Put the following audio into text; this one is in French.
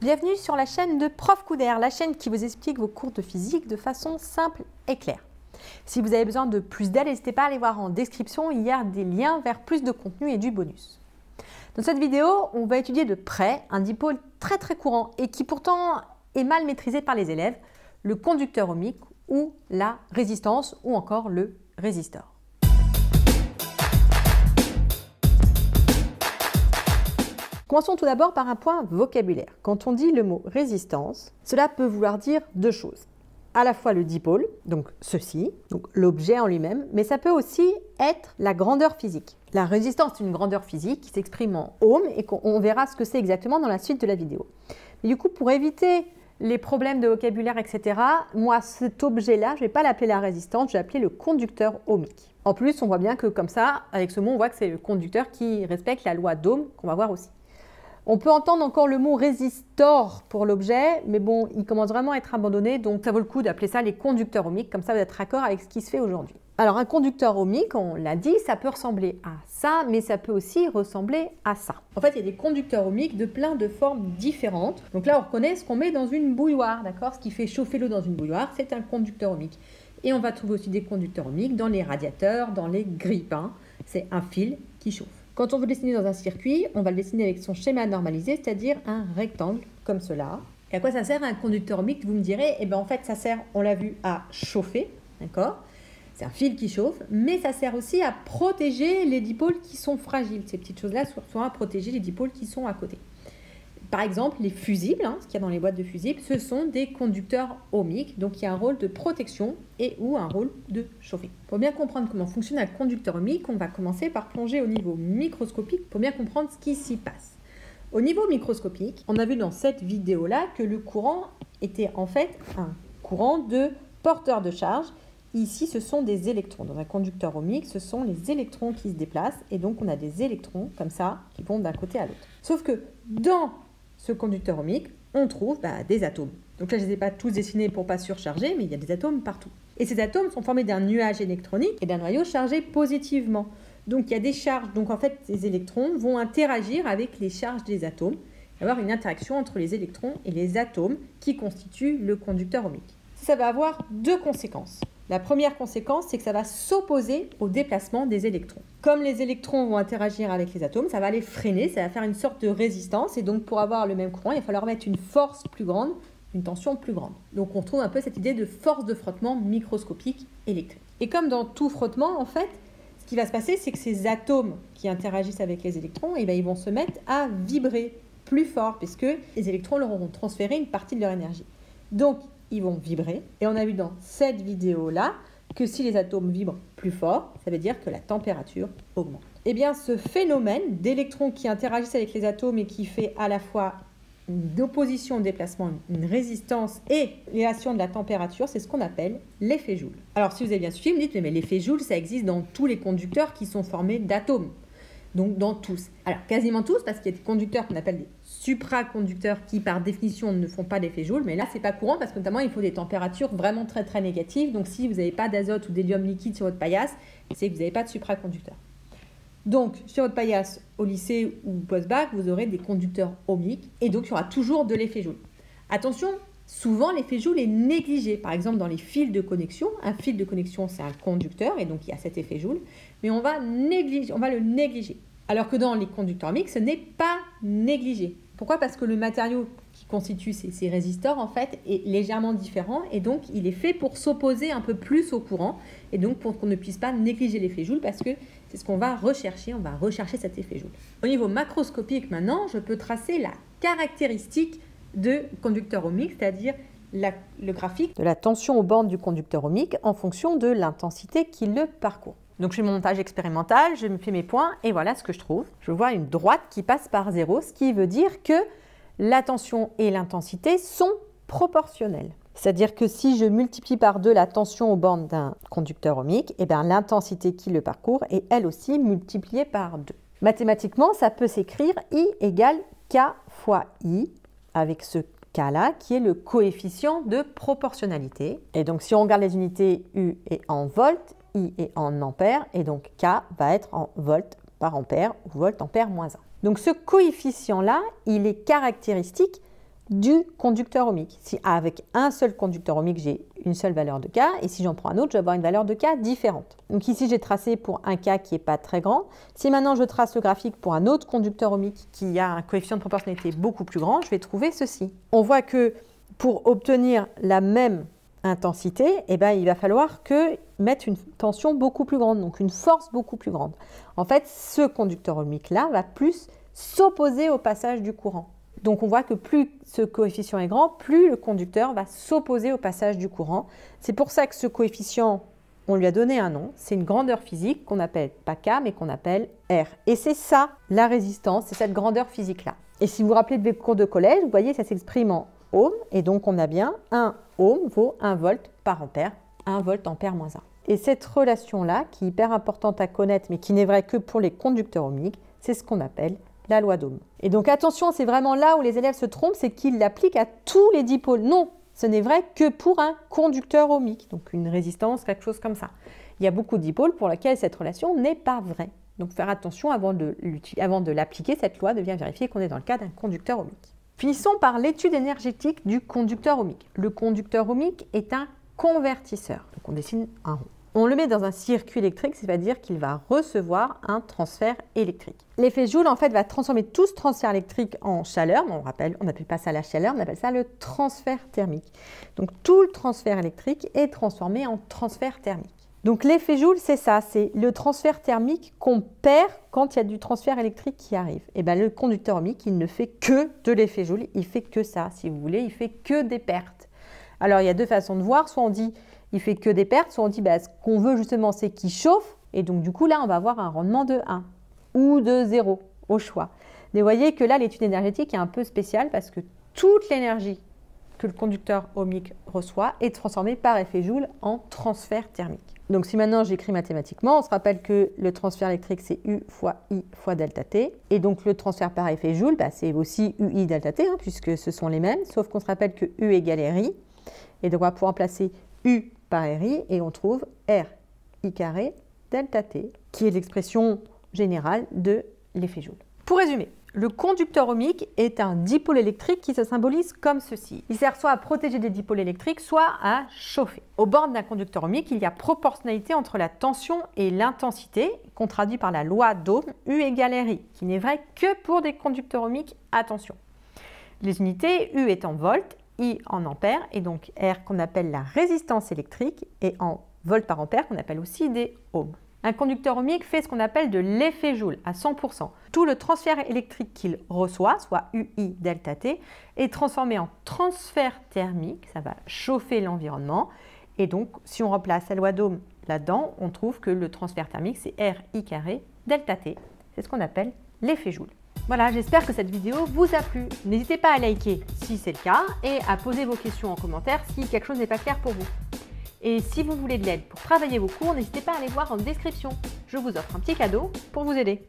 Bienvenue sur la chaîne de Prof Couder, la chaîne qui vous explique vos cours de physique de façon simple et claire. Si vous avez besoin de plus d'aide, n'hésitez pas à aller voir en description, il y a des liens vers plus de contenu et du bonus. Dans cette vidéo, on va étudier de près un dipôle très très courant et qui pourtant est mal maîtrisé par les élèves, le conducteur ohmique ou la résistance ou encore le résistor. Commençons tout d'abord par un point vocabulaire. Quand on dit le mot résistance, cela peut vouloir dire deux choses. À la fois le dipôle, donc ceci, donc l'objet en lui-même, mais ça peut aussi être la grandeur physique. La résistance est une grandeur physique qui s'exprime en ohm et qu'on verra ce que c'est exactement dans la suite de la vidéo. Mais du coup, pour éviter les problèmes de vocabulaire, etc., moi, cet objet-là, je ne vais pas l'appeler la résistance, je vais l'appeler le conducteur ohmique. En plus, on voit bien que comme ça, avec ce mot, on voit que c'est le conducteur qui respecte la loi d'Ohm, qu'on va voir aussi. On peut entendre encore le mot résistor pour l'objet, mais bon, il commence vraiment à être abandonné, donc ça vaut le coup d'appeler ça les conducteurs ohmiques, comme ça vous êtes raccord avec ce qui se fait aujourd'hui. Alors un conducteur ohmique, on l'a dit, ça peut ressembler à ça, mais ça peut aussi ressembler à ça. En fait, il y a des conducteurs ohmiques de plein de formes différentes. Donc là, on reconnaît ce qu'on met dans une bouilloire, d'accord? Ce qui fait chauffer l'eau dans une bouilloire, c'est un conducteur ohmique. Et on va trouver aussi des conducteurs ohmiques dans les radiateurs, dans les grippes. Hein. C'est un fil qui chauffe. Quand on veut dessiner dans un circuit, on va le dessiner avec son schéma normalisé, c'est-à-dire un rectangle comme cela. Et à quoi ça sert un conducteur ohmique Vous me direz, eh bien en fait ça sert, on l'a vu, à chauffer, d'accord? C'est un fil qui chauffe, mais ça sert aussi à protéger les dipôles qui sont fragiles. Ces petites choses-là seront à protéger les dipôles qui sont à côté. Par exemple, les fusibles, hein, ce qu'il y a dans les boîtes de fusibles, ce sont des conducteurs ohmiques, donc il y a un rôle de protection et ou un rôle de chauffer. Pour bien comprendre comment fonctionne un conducteur ohmique, on va commencer par plonger au niveau microscopique pour bien comprendre ce qui s'y passe. Au niveau microscopique, on a vu dans cette vidéo-là que le courant était en fait un courant de porteur de charge. Ici, ce sont des électrons. Dans un conducteur ohmique, ce sont les électrons qui se déplacent et donc on a des électrons comme ça qui vont d'un côté à l'autre. Sauf que dans ce conducteur ohmique, on trouve bah, des atomes. Donc là, je ne les ai pas tous dessinés pour pas surcharger, mais il y a des atomes partout. Et ces atomes sont formés d'un nuage électronique et d'un noyau chargé positivement. Donc il y a des charges, donc en fait, ces électrons vont interagir avec les charges des atomes, avoir une interaction entre les électrons et les atomes qui constituent le conducteur ohmique. Ça va avoir deux conséquences. La première conséquence, c'est que ça va s'opposer au déplacement des électrons. Comme les électrons vont interagir avec les atomes, ça va les freiner, ça va faire une sorte de résistance. Et donc, pour avoir le même courant, il va falloir mettre une force plus grande, une tension plus grande. Donc, on trouve un peu cette idée de force de frottement microscopique électrique. Et comme dans tout frottement, en fait, ce qui va se passer, c'est que ces atomes qui interagissent avec les électrons, eh bien, ils vont se mettre à vibrer plus fort, puisque les électrons leur auront transféré une partie de leur énergie. Donc, ils vont vibrer. Et on a vu dans cette vidéo-là que si les atomes vibrent plus fort, ça veut dire que la température augmente. Eh bien, ce phénomène d'électrons qui interagissent avec les atomes et qui fait à la fois une opposition déplacement, une résistance et relation de la température, c'est ce qu'on appelle l'effet Joule. Alors, si vous avez bien suivi, vous me dites, mais l'effet Joule, ça existe dans tous les conducteurs qui sont formés d'atomes. Donc, dans tous. Alors, quasiment tous, parce qu'il y a des conducteurs qu'on appelle des supraconducteurs qui, par définition, ne font pas d'effet Joule. Mais là, c'est pas courant parce que notamment, il faut des températures vraiment très très négatives. Donc, si vous n'avez pas d'azote ou d'hélium liquide sur votre paillasse, c'est que vous n'avez pas de supraconducteur. Donc, sur votre paillasse au lycée ou post-bac, vous aurez des conducteurs ohmiques et donc il y aura toujours de l'effet Joule. Attention, souvent l'effet Joule est négligé. Par exemple, dans les fils de connexion, un fil de connexion c'est un conducteur et donc il y a cet effet Joule, mais on va, négliger, on va le négliger. Alors que dans les conducteurs ohmiques, ce n'est pas négligé. Pourquoi? Parce que le matériau qui constitue ces, résistors, en fait, est légèrement différent et donc il est fait pour s'opposer un peu plus au courant et donc pour qu'on ne puisse pas négliger l'effet Joule parce que c'est ce qu'on va rechercher, on va rechercher cet effet Joule. Au niveau macroscopique maintenant, je peux tracer la caractéristique de conducteur ohmique, c'est-à-dire le graphique de la tension aux bornes du conducteur ohmique en fonction de l'intensité qui le parcourt. Donc je fais mon montage expérimental, je me fais mes points et voilà ce que je trouve. Je vois une droite qui passe par 0, ce qui veut dire que la tension et l'intensité sont proportionnelles. C'est-à-dire que si je multiplie par 2 la tension aux bornes d'un conducteur ohmique, eh bien l'intensité qui le parcourt est elle aussi multipliée par 2. Mathématiquement, ça peut s'écrire I égale K fois I avec ce K-là qui est le coefficient de proportionnalité. Et donc si on regarde les unités U et en volts, I est en ampères, et donc K va être en volts par ampère, ou volt ampère moins 1. Donc ce coefficient-là, il est caractéristique du conducteur ohmique. Si avec un seul conducteur ohmique, j'ai une seule valeur de K, et si j'en prends un autre, je vais avoir une valeur de K différente. Donc ici, j'ai tracé pour un K qui n'est pas très grand. Si maintenant je trace le graphique pour un autre conducteur ohmique qui a un coefficient de proportionnalité beaucoup plus grand, je vais trouver ceci. On voit que pour obtenir la même intensité, eh ben, il va falloir que mettre une tension beaucoup plus grande, donc une force beaucoup plus grande. En fait, ce conducteur ohmique-là va plus s'opposer au passage du courant. Donc on voit que plus ce coefficient est grand, plus le conducteur va s'opposer au passage du courant. C'est pour ça que ce coefficient, on lui a donné un nom, c'est une grandeur physique qu'on appelle pas K, mais qu'on appelle R. Et c'est ça la résistance, c'est cette grandeur physique-là. Et si vous vous rappelez de vos cours de collège, vous voyez, ça s'exprime en ohm, et donc on a bien 1 ohm vaut 1 volt par ampère, 1 volt ampère moins 1. Et cette relation-là, qui est hyper importante à connaître, mais qui n'est vraie que pour les conducteurs ohmiques, c'est ce qu'on appelle la loi d'Ohm. Et donc attention, c'est vraiment là où les élèves se trompent, c'est qu'ils l'appliquent à tous les dipôles. Non, ce n'est vrai que pour un conducteur ohmique, donc une résistance, quelque chose comme ça. Il y a beaucoup de dipôles pour lesquels cette relation n'est pas vraie. Donc faire attention avant de, l'appliquer, cette loi de bien vérifier qu'on est dans le cas d'un conducteur ohmique. Finissons par l'étude énergétique du conducteur ohmique. Le conducteur ohmique est un convertisseur. Donc on dessine un rond. On le met dans un circuit électrique, c'est-à-dire qu'il va recevoir un transfert électrique. L'effet Joule, en fait, va transformer tout ce transfert électrique en chaleur. On rappelle, on n'appelle pas ça la chaleur, on appelle ça le transfert thermique. Donc tout le transfert électrique est transformé en transfert thermique. Donc l'effet Joule, c'est ça, c'est le transfert thermique qu'on perd quand il y a du transfert électrique qui arrive. Et bien le conducteur ohmique, il ne fait que de l'effet Joule, il fait que ça, si vous voulez, il fait que des pertes. Alors il y a deux façons de voir, soit on dit il fait que des pertes, soit on dit bah, ce qu'on veut justement c'est qu'il chauffe, et donc du coup là on va avoir un rendement de 1 ou de 0 au choix. Mais vous voyez que là l'étude énergétique est un peu spéciale parce que toute l'énergie que le conducteur ohmique reçoit est transformée par effet Joule en transfert thermique. Donc si maintenant j'écris mathématiquement, on se rappelle que le transfert électrique c'est U fois I fois delta T. Et donc le transfert par effet Joule, bah, c'est aussi UI delta T, hein, puisque ce sont les mêmes, sauf qu'on se rappelle que U égale RI. Et donc on va pouvoir placer U par RI et on trouve R carré delta T, qui est l'expression générale de l'effet Joule. Pour résumer, le conducteur ohmique est un dipôle électrique qui se symbolise comme ceci. Il sert soit à protéger des dipôles électriques, soit à chauffer. Au bord d'un conducteur ohmique, il y a proportionnalité entre la tension et l'intensité, qu'on par la loi d'Ohm, U égale RI, qui n'est vrai que pour des conducteurs ohmiques, attention. Les unités, U en volts I en ampères, et donc R qu'on appelle la résistance électrique, et en volts par ampère qu'on appelle aussi des ohms. Un conducteur ohmique fait ce qu'on appelle de l'effet Joule à 100%. Tout le transfert électrique qu'il reçoit, soit UI delta T, est transformé en transfert thermique, ça va chauffer l'environnement. Et donc, si on remplace la loi d'Ohm là-dedans, on trouve que le transfert thermique, c'est RI carré delta T. C'est ce qu'on appelle l'effet Joule. Voilà, j'espère que cette vidéo vous a plu. N'hésitez pas à liker si c'est le cas et à poser vos questions en commentaire si quelque chose n'est pas clair pour vous. Et si vous voulez de l'aide pour travailler vos cours, n'hésitez pas à aller voir en description. Je vous offre un petit cadeau pour vous aider.